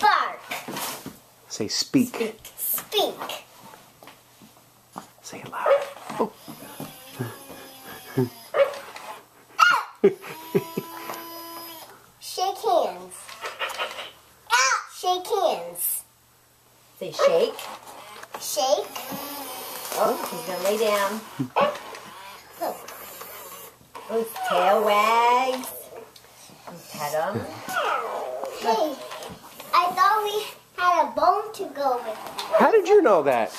Bark. Say speak. Speak. Say it loud. Oh. Shake hands. Shake hands. Say shake. Shake. Oh, he's gonna lay down. Oh, his tail wags. You pet him. Hey, I thought we had a bone to go with. How did you know that?